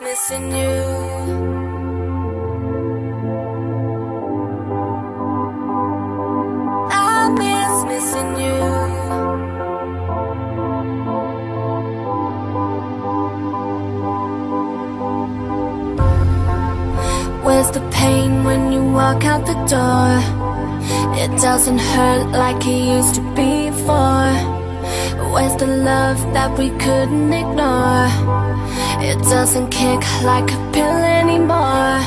miss missing you. Where's the pain when you walk out the door? It doesn't hurt like it used to before. Where's the love that we couldn't ignore? It doesn't kick like a pill anymore.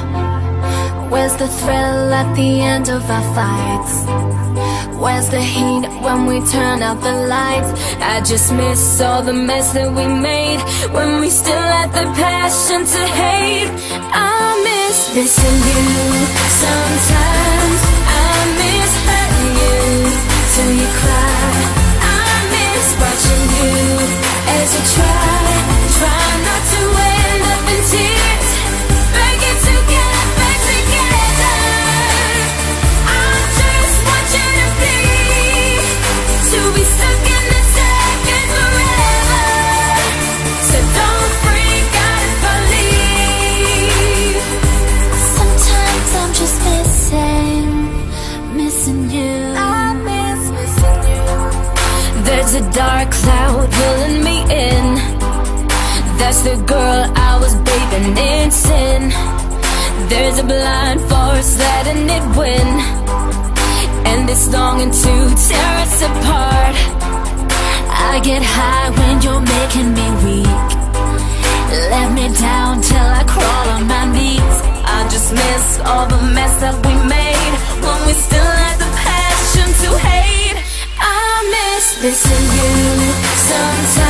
Where's the thrill at the end of our fights? Where's the heat when we turn out the lights? I just miss all the mess that we made when we still had the passion to hate. I miss missing you sometimes. There's a dark cloud pulling me in. That's the girl I was bathing in sin. There's a blind force letting it win. And it's longing to tear us apart. I get high when you're making me weak. Let me down till I crawl on my knees. I just miss all the mess that we made when we still This you sometimes